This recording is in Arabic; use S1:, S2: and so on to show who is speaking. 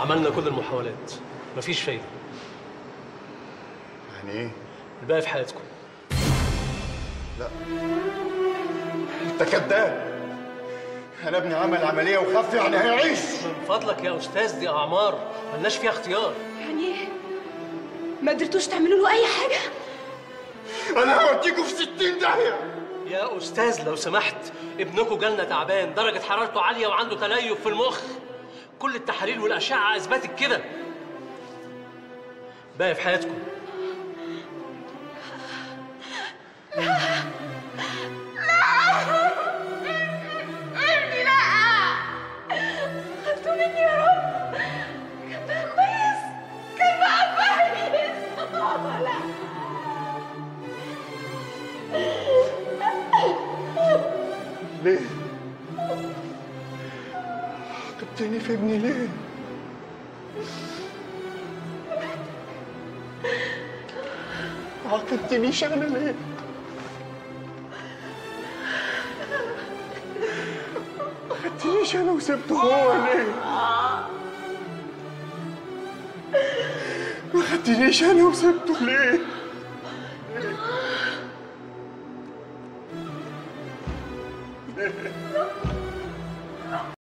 S1: عملنا كل المحاولات. مفيش فايدة.
S2: يعني إيه؟
S1: الباقي في حياتكم.
S2: لا. انت كذاب أنا ابني عمل عملية وخف يعني هيعيش.
S1: من فضلك يا أستاذ دي أعمار ملناش فيها اختيار.
S3: يعني إيه؟ ما قدرتوش تعملوا له أي حاجة؟
S2: أنا هوديكوا في 60 داهية.
S1: يا أستاذ لو سمحت ابنكم جالنا تعبان درجة حرارته عالية وعنده تليف في المخ. كل التحاليل والاشعه اثبتت كده باقي في حياتكم
S3: بقى بقى
S2: ليه عاقبتني في ابني ليه؟ عاقبتنيش أنا ليه؟ خدتنيش أنا وسبته هو ليه؟ ما خدتنيش أنا وسبته ليه؟ ليه؟